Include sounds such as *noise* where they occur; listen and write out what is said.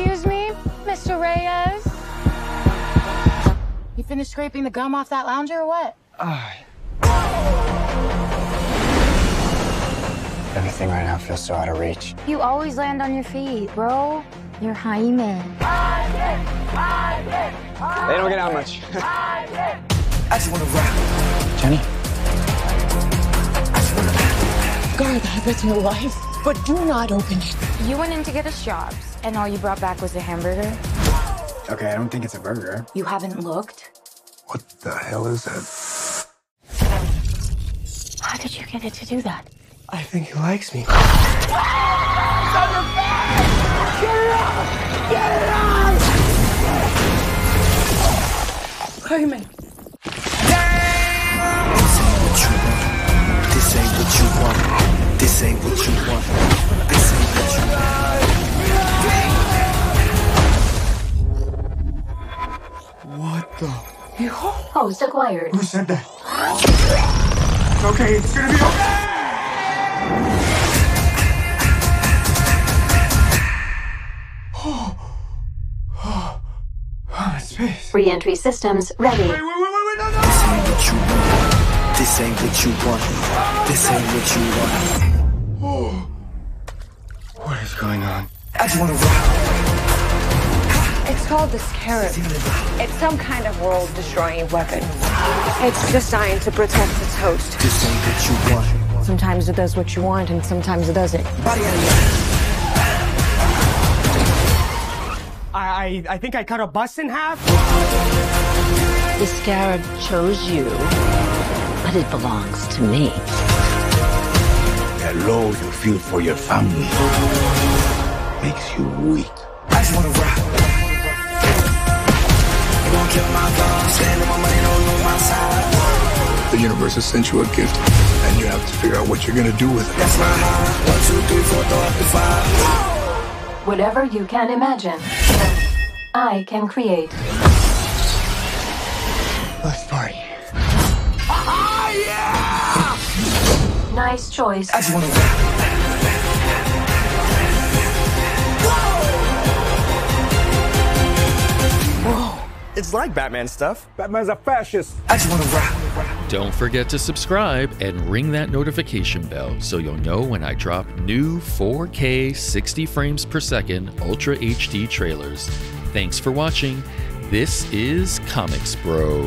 Excuse me, Mr. Reyes? You finished scraping the gum off that lounger or what? *sighs* Uh, everything right now feels so out of reach. You always land on your feet, bro. You're hymen. They don't get out much. *laughs* I just want to rap. Jenny? I just want to rap. God, I bet you're but do not open it. You went in to get us jobs, and all you brought back was a hamburger. Okay, I don't think it's a burger. You haven't looked? What the hell is that? How did you get it to do that? I think he likes me. Jaime. This ain't what you want. This ain't what you want. This ain't what you want. What the? Oh, Host acquired. Who said that? Okay, it's gonna be okay. Oh, my space. Re-entry systems ready. Wait, wait, wait, wait, wait, no, no. This ain't what you want. This ain't what you want. This ain't what you want. What is going on? I just wanna rock. It's called the Scarab. It's some kind of world-destroying weapon. It's designed to protect its host. This ain't what you want. Sometimes it does what you want, and sometimes it doesn't. Body out of here. I, I think I cut a bus in half. The scarab chose you, but it belongs to me. That love you feel for your family makes you weak. I just wanna rock. You gon' kill my dog, stand on my money, don't lose my side. The universe has sent you a gift, and you have to figure out what you're gonna do with it. That's my high. One, two, three, four, throw up to five. Whatever you can imagine, I can create. Let's party. Ah, nice choice. I just wanna rock. It's like Batman stuff. Batman's a fascist. I just wanna rock. Don't forget to subscribe and ring that notification bell so you'll know when I drop new 4K 60 frames per second Ultra HD trailers. Thanks for watching. This is Komix Bro.